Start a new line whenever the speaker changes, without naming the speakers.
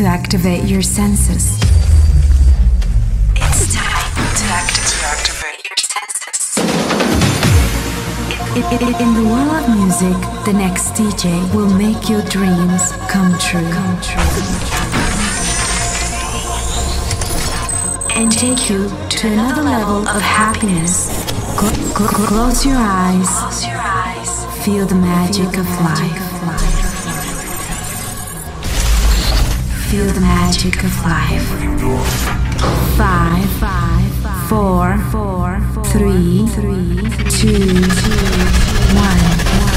to activate your senses. It's time to activate, your senses. In, in, the world of music, the next DJ will make your dreams come true. Come true. And take you to another level of happiness. Cl- cl- close your eyes. Feel the magic of life. Feel the magic of life. Five, five, four, four, three, three, two, one.